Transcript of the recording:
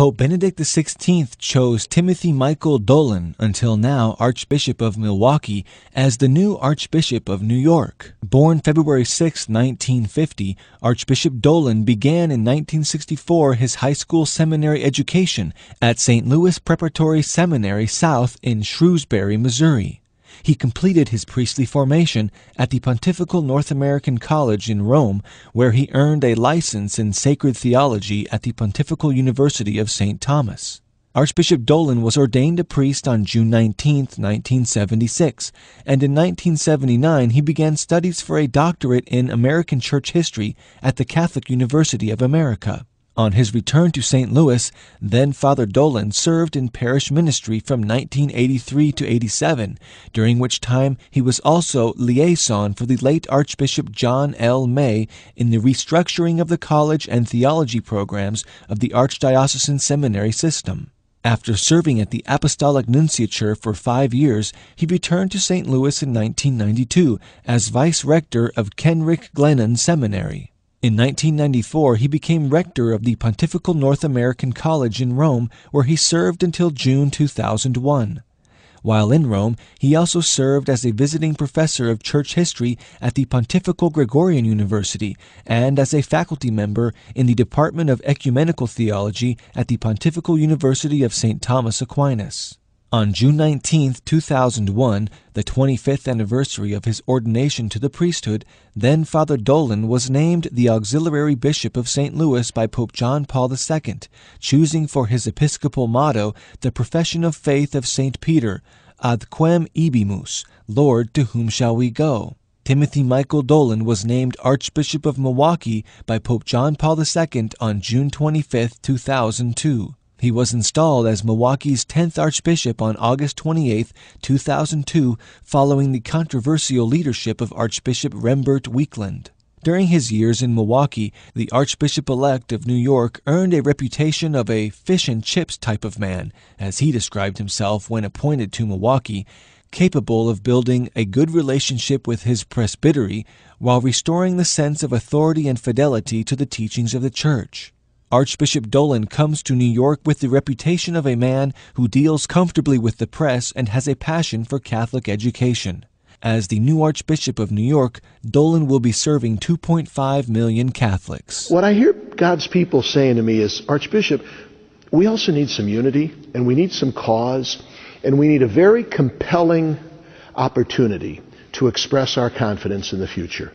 Pope Benedict XVI chose Timothy Michael Dolan, until now Archbishop of Milwaukee, as the new Archbishop of New York. Born February 6, 1950, Archbishop Dolan began in 1964 his high school seminary education at St. Louis Preparatory Seminary South in Shrewsbury, Missouri. He completed his priestly formation at the Pontifical North American College in Rome, where he earned a license in sacred theology at the Pontifical University of St. Thomas. Archbishop Dolan was ordained a priest on June 19, 1976, and in 1979 he began studies for a doctorate in American church history at the Catholic University of America. On his return to St. Louis, then Father Dolan served in parish ministry from 1983 to 87, during which time he was also liaison for the late Archbishop John L. May in the restructuring of the college and theology programs of the Archdiocesan Seminary system. After serving at the Apostolic Nunciature for five years, he returned to St. Louis in 1992 as vice rector of Kenrick Glennon Seminary. In 1994, he became rector of the Pontifical North American College in Rome, where he served until June 2001. While in Rome, he also served as a visiting professor of church history at the Pontifical Gregorian University and as a faculty member in the Department of Ecumenical Theology at the Pontifical University of St. Thomas Aquinas. On June 19, 2001, the 25th anniversary of his ordination to the priesthood, then Father Dolan was named the auxiliary bishop of St. Louis by Pope John Paul II, choosing for his episcopal motto the profession of faith of St. Peter, Ad quem ibimus, Lord, to whom shall we go? Timothy Michael Dolan was named Archbishop of Milwaukee by Pope John Paul II on June 25, 2002. He was installed as Milwaukee's 10th Archbishop on August 28, 2002, following the controversial leadership of Archbishop Rembert Weakland. During his years in Milwaukee, the Archbishop elect of New York earned a reputation of a fish and chips type of man, as he described himself when appointed to Milwaukee, capable of building a good relationship with his presbytery while restoring the sense of authority and fidelity to the teachings of the Church. Archbishop Dolan comes to New York with the reputation of a man who deals comfortably with the press and has a passion for Catholic education. As the new Archbishop of New York, Dolan will be serving 2.5 million Catholics. What I hear God's people saying to me is, Archbishop, we also need some unity and we need some cause and we need a very compelling opportunity to express our confidence in the future.